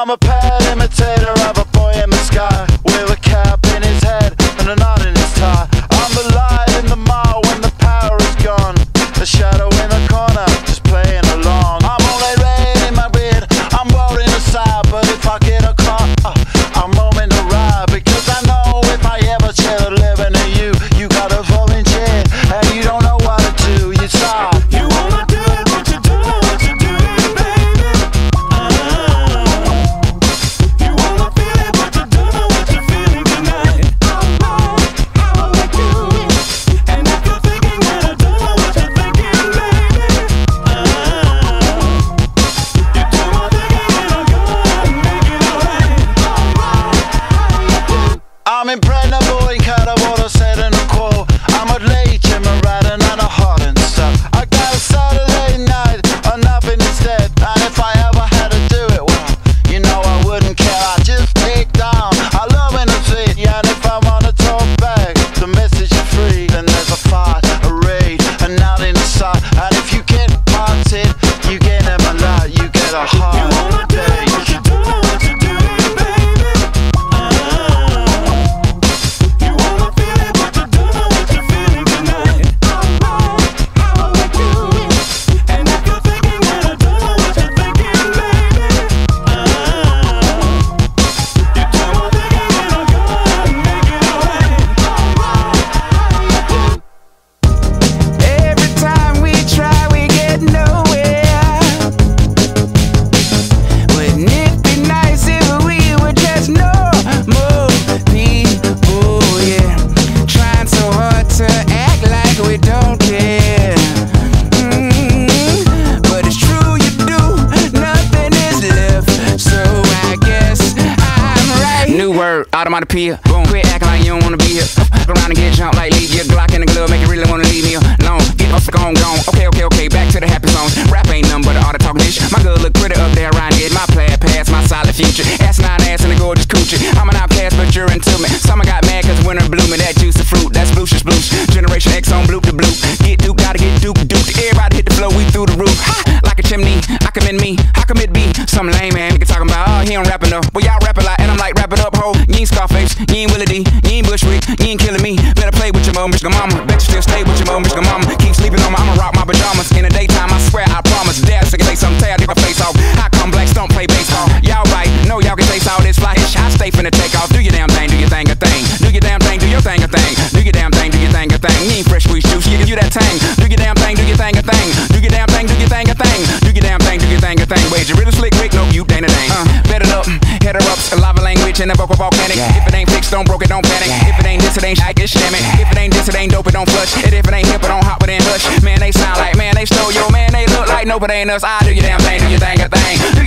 I'm a pal. Impregnable word, automatopoeia. Boom. Quit acting like you don't wanna be here. Fuck around and get jumped like leave your Glock in the glove, make you really wanna leave me alone. Get the gone, gone. Okay, okay, okay, back to the happy zone. Rap ain't nothing but an auto talking dish. My girl look pretty up there around here. My plaid past, my solid future. Ass nine ass and a gorgeous coochie. I'm an outcast, but you're into me. Summer got mad cause winter blooming. That juicy fruit, that's blucious blues. Generation X on bloop to bloop. Get duke, gotta get duke, duke. Everybody hit the flow, we through the roof. Ha! Like a chimney, I commend me. How come it be? Some lame man, nigga talking about, oh, he don't rap enough. Well, y'all Scarface, you ain't Willie D, you ain't Bushwick, you ain't killing me. Better play with your mom, Michigan mama. Bet you still stay with your mom, Michigan mama. Keep sleeping on me, I'ma rock my pajamas. In the daytime, I swear, I and volcanic. If it ain't fixed, don't broke it, don't panic. If it ain't this, it ain't shit, get shammy. If it ain't this, it ain't dope, it don't flush. And if it ain't hip, it don't hop within hush. Man, they sound like, man, they stole your man, they look like no, but ain't us. I do your damn thing, do your thing, a thing.